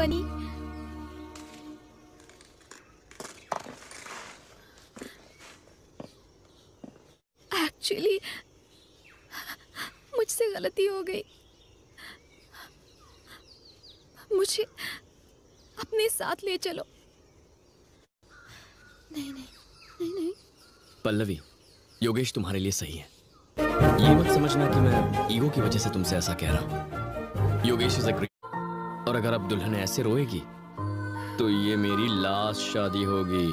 बनी। एक्चुअली मुझसे गलती हो गई। मुझे अपने साथ ले चलो। नहीं नहीं नहीं नहीं। पल्लवी, योगेश तुम्हारे लिए सही है। ये मत समझना कि मैं ईगो की वजह से तुमसे ऐसा कह रहा हूँ। योगेश इज़ अ और अगर अब दुल्हन ऐसे रोएगी तो ये मेरी लास्ट शादी होगी।